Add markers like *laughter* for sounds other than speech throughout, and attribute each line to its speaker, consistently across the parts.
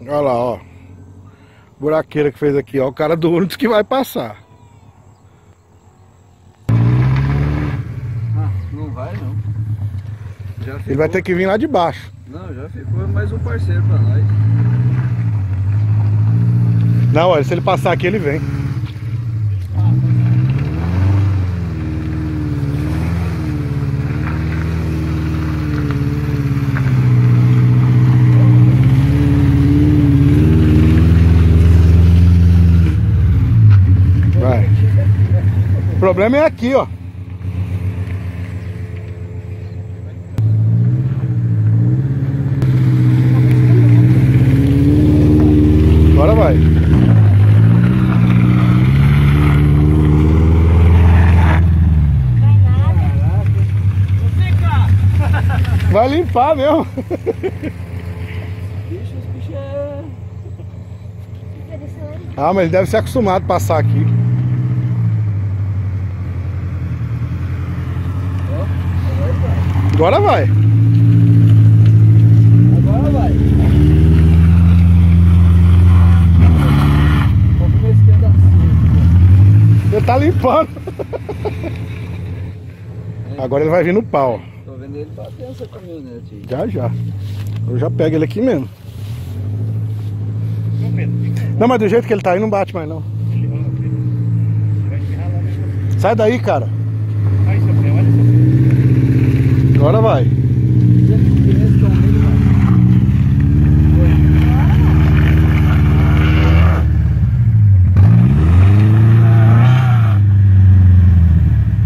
Speaker 1: Olha lá, ó. Buraqueira que fez aqui, ó. O cara do ônibus que vai passar.
Speaker 2: Ah, não vai não. Já.
Speaker 1: Ele vai ter que vir lá de baixo.
Speaker 2: Não, já ficou mais um parceiro pra nós.
Speaker 1: Não, olha, se ele passar aqui, ele vem. Vai. O problema é aqui, ó. Agora vai.
Speaker 3: Vai
Speaker 1: limpar mesmo.
Speaker 2: É...
Speaker 1: Ah, mas ele deve ser acostumado a passar aqui. Agora vai.
Speaker 2: Agora vai.
Speaker 1: Ele tá limpando. Agora ele vai vir no pau.
Speaker 2: Tô vendo ele batendo essa caminhonete aí.
Speaker 1: Já, já. Eu já pego ele aqui mesmo. Não, mas do jeito que ele tá aí não bate mais não. Sai daí, cara. Agora vai.
Speaker 2: Esse tom dele, mano.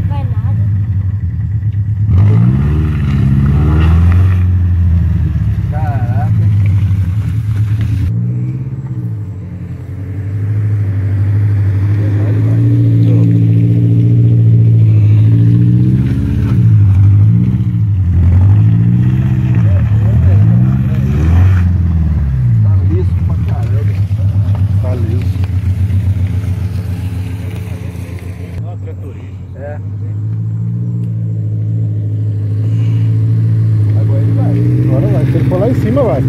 Speaker 3: Vai nada.
Speaker 2: Caraca. Vai, vai. Tá liso pra caramba.
Speaker 1: Tá liso.
Speaker 2: É. Agora ele vai.
Speaker 1: Agora vai. Se ele for lá em cima, vai.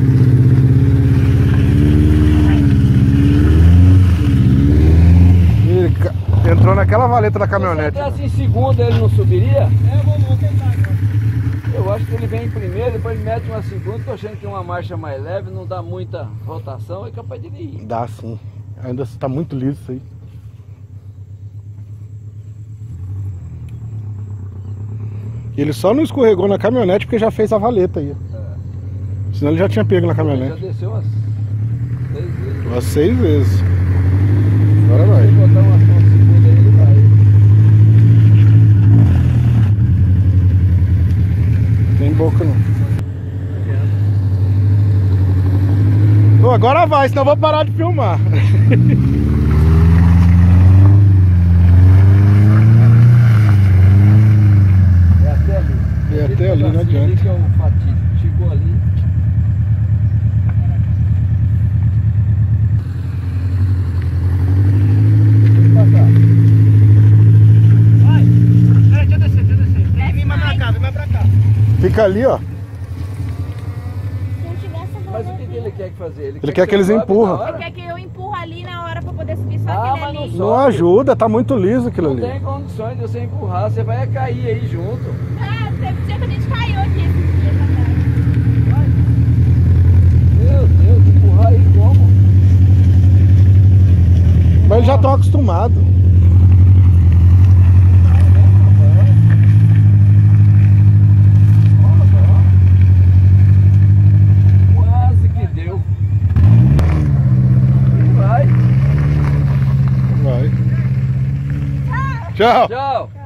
Speaker 1: Ele entrou naquela valeta da caminhonete.
Speaker 2: Se entrasse em segunda ele não subiria? É, vamos tentar Eu acho que ele vem em primeiro, depois ele mete uma segunda, tô achando que uma marcha mais leve, não dá muita rotação, é capaz de ele ir.
Speaker 1: Dá sim. Ainda está muito liso isso aí. E Ele só não escorregou na caminhonete porque já fez a valeta aí. Senão ele já tinha pego na
Speaker 2: Ele já
Speaker 1: caminhonete.
Speaker 2: desceu umas seis vezes.
Speaker 1: Umas seis vezes. Agora
Speaker 2: Se
Speaker 1: vai.
Speaker 2: ele botar uma, uma segunda aí, ele vai.
Speaker 1: Tem boca não. Ô, agora vai, senão eu vou parar de filmar. *laughs*
Speaker 2: É até ali.
Speaker 1: É até ali, não
Speaker 2: pedacinho
Speaker 1: adianta.
Speaker 2: que é o fatídico. Chegou ali. Tem que passar.
Speaker 4: Vai! Peraí, deixa eu descer, deixa eu descer. Tem que vir mais pra cá, vem mais pra cá.
Speaker 1: Fica ali, ó.
Speaker 3: Não
Speaker 2: Mas o que, que ele quer que fazer?
Speaker 1: Ele quer que eles empurram.
Speaker 2: hora?
Speaker 5: Quer que eu empurro ali na hora pra poder subir, só
Speaker 2: Ah, não.
Speaker 1: Não ajuda, tá muito liso aquilo
Speaker 2: Não
Speaker 1: ali.
Speaker 2: tem condições de você empurrar, você vai cair aí junto.
Speaker 5: Ah, teve dia que a gente caiu aqui esses dias atrás.
Speaker 2: Meu Deus, empurrar aí como?
Speaker 1: Mas eles já estão acostumados.
Speaker 2: Vai.
Speaker 1: Vai. Tchau.
Speaker 2: Tchau.